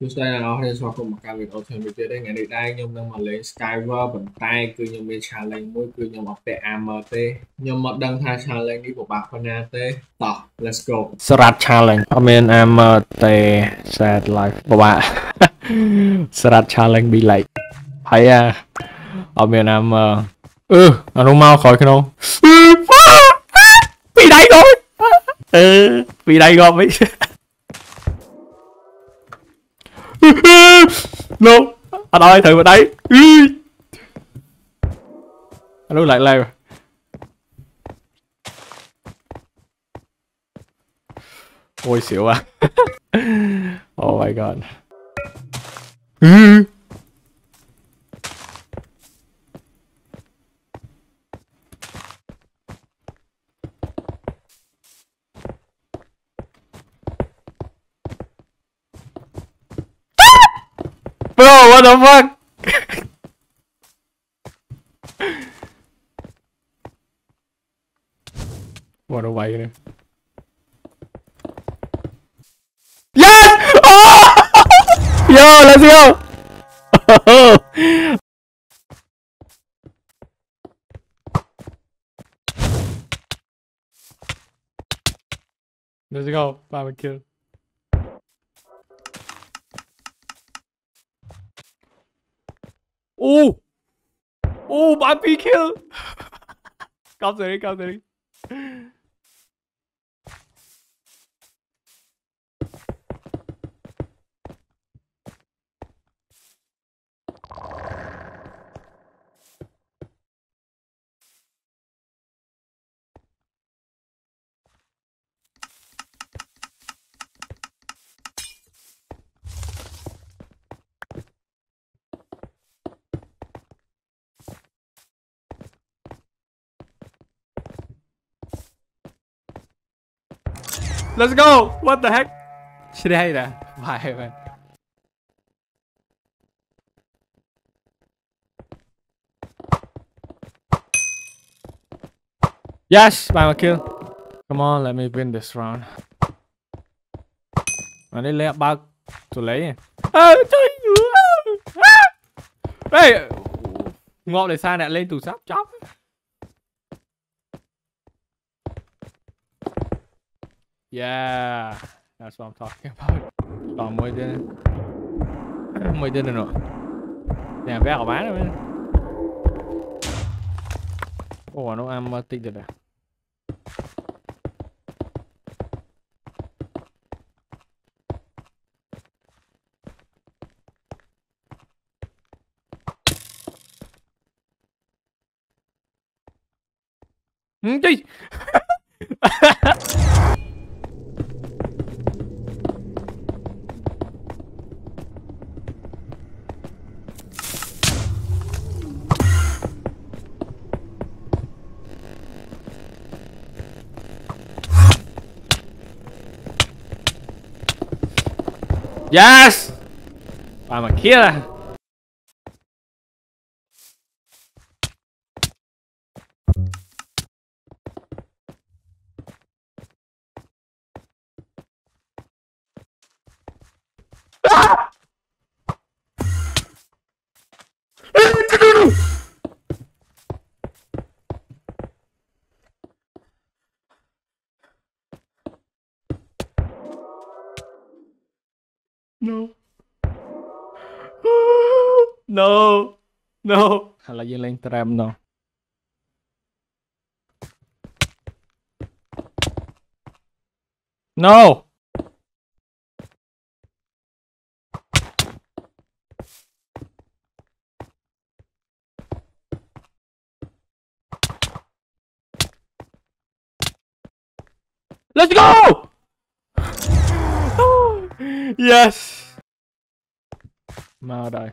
សួស្តីអ្នកនរគ្នាស្វាគមន៍មកកាន់វីដេអូថ្មីមួយទៀតថ្ងៃនេះដែរខ្ញុំនឹងមកលេង Skyver ប៉ុន្តែគឺខ្ញុំមាន challenge មួយគឺខ្ញុំអត់ពាក់ armor ទេខ្ញុំមកដឹងថា challenge នេះពិបាកប៉ុណ្ណាទេតោះ let's go ស្រាត់ challenge អត់មាន armor ទេ sad life ពិបាកស្រាត់ challenge be like ហើយអត់មាន armor អឺអានោះមកក្រោយក្នុងពីដៃក៏អឺពីដៃក៏មិន no អត់ឲ្យ Lộn Anh ơi, thử vào đấy Lúc lại leo Ôi, xỉu à Oh my god. What the fuck? what a way. Yes! Oh! Yo, let's go! let's go, barbecue. 哦哦，把 BQ，搞死你，搞死你！Let's go! What the heck? Nè. Phải vậy. Yes, by my kill. Come on, let me win this round. Mà đi lẹ ba tôi lấy. À, trời Đây, ngọt để xa nè lên tủ sắp chóc. Yeah, that's what I'm talking about. Còn mười tên, mười tên nữa. Nè vé của bán rồi. Ủa nó ăn tích được à? Ừ, Chi? Yes! I'm a killer. No. Hay là dương lên tram đâu. No. Let's go! yes. Mà đời.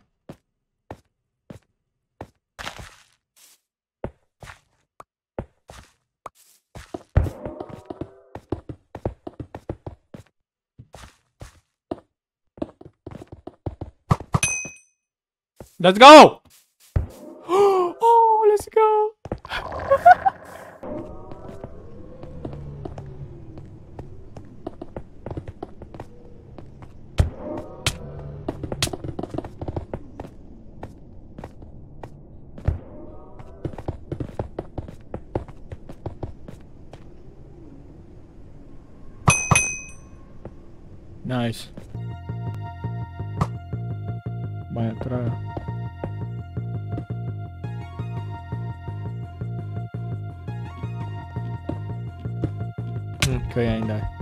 Let's go! oh, let's go! nice. Vai entrar. 可以啊应该。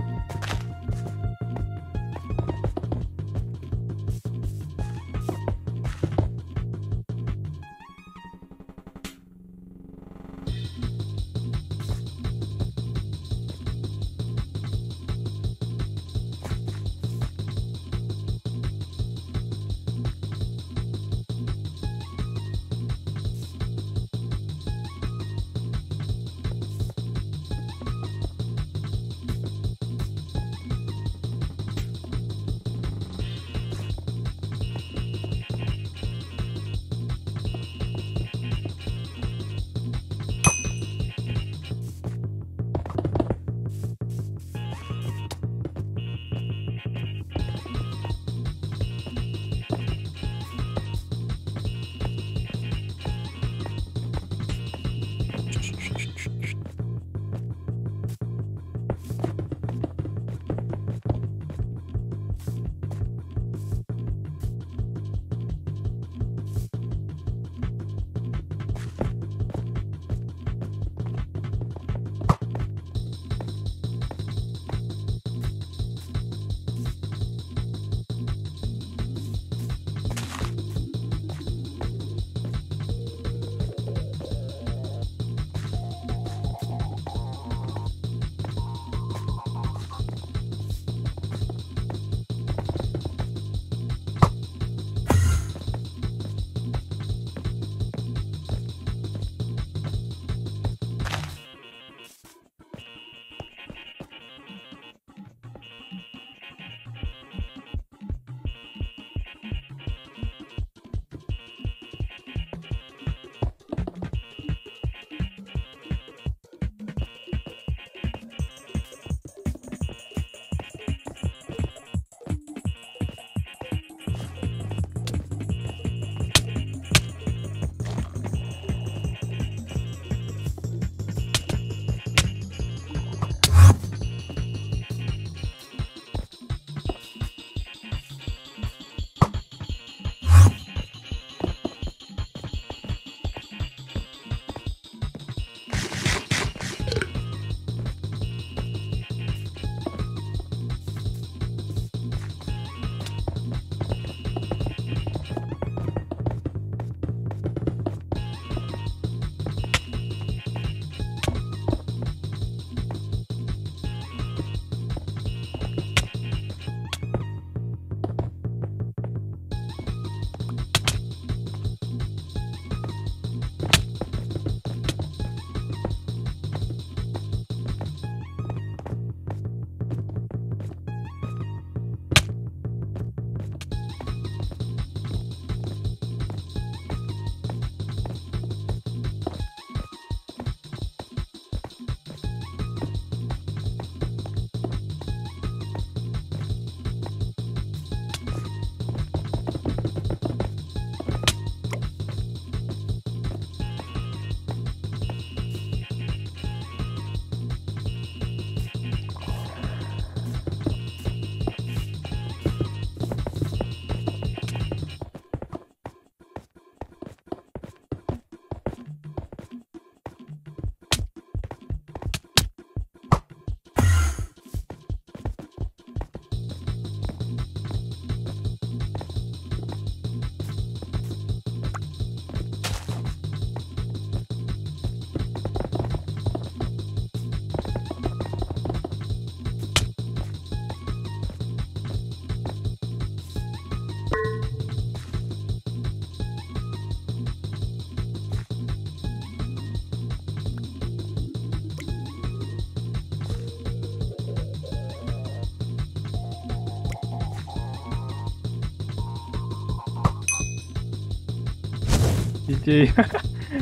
ឃើញឯងដែរជី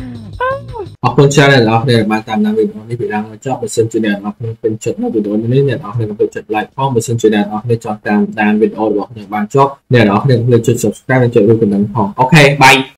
ជីអរគុណច្រើនអ្នកនរគ្នាដែលបានតាមដានវីដេអូនេះពីដើមដល់ចប់បើសិនជាអ្នកនរគ្នាពេញចិត្តនៅវីដេអូនេះអ្នកនរគ្នាកុំភ្លេចចុច like ផងបើសិនជាអ្នកនរគ្នាចង់តាមដានវីដេអូរបស់ខ្ញុំបានចប់អ្នកនរគ្នាកុំភ្លេចចុច subscribe និងចុចរូបកណ្ដឹងផងអូខេបាយ